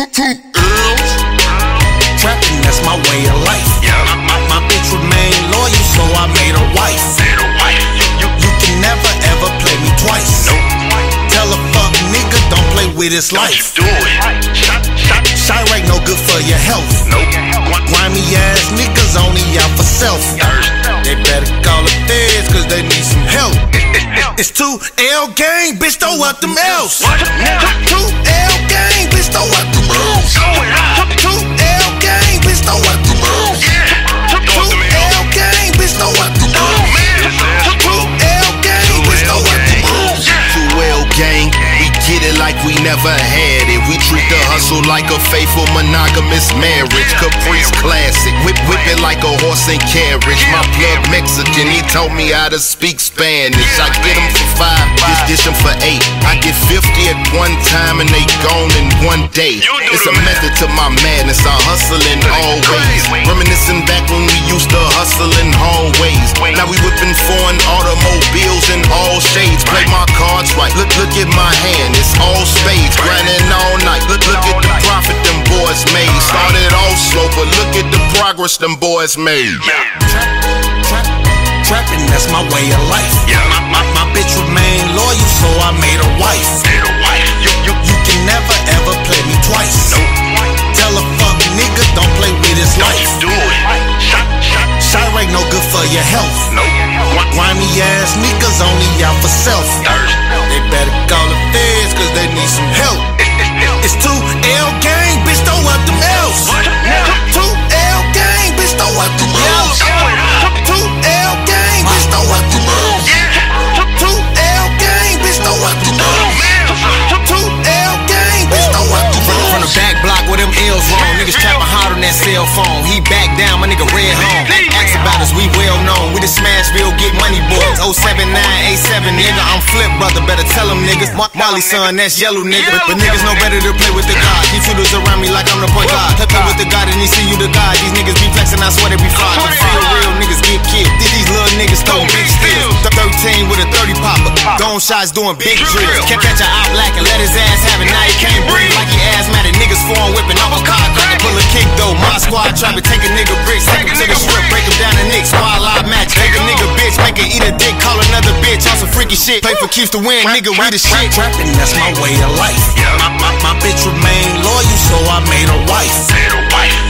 Trapping, that's my way of life. Yeah. My, my, my bitch remain loyal, so I made her wife. Made a wife. You, you, can never ever play me twice. Nope. Tell a fuck nigga, don't play with his Don't life. do it. Shot, shot. No good for your health. Nope. Grimy ass niggas only out for self. They better call the feds, cause they need some help. It's two L gang, bitch, throw up them L's. Two L gang, bitch, throw up. Going out. We never had it. We treat the hustle like a faithful monogamous marriage. Caprice classic, whip whip it like a horse and carriage. My plug Mexican, he told me how to speak Spanish. I get him for five, just dish him for eight. I get 50 at one time and they gone in one day. It's a method to my madness, I hustling always. Reminiscing back when we used to hustle in hallways. Now we whipping foreign automobiles in all shades. Play my cards right. Look, look at my hand, progress them boys made. Trap, trapping, that's my way of life. Yeah. My, my, my bitch remain loyal, so I made her wife. Made a wife. You, you, you can never ever play me twice. Nope. Tell a fuck nigga, don't play with his Don't life. do it. Shot, shot. Chiraq no good for your health. Nope. Grimy ass niggas only out for self. L's wrong. Niggas trapping hard on that cell phone. He back down, my nigga red home. Ask about us, we well known. We the Smashville, get money boys. 07987, nigga, I'm flip, brother. Better tell them niggas. Mar- Marley son, that's yellow nigga. But, but niggas know better to play with the God. These shooters around me like I'm the point guard. Play, with the God and he see you the God. These niggas be flexing, I swear they be fraud. The feel real niggas get killed. These, these little niggas throw big steals. 13 with a 30 popper. Gone shots doing big drills. Can't catch a op black and let his freaky shit. Play for keeps to win. Nigga, we the shit. Trapping, that's my way of life. My, my, my bitch remain loyal, so I made her wife. Made a wife.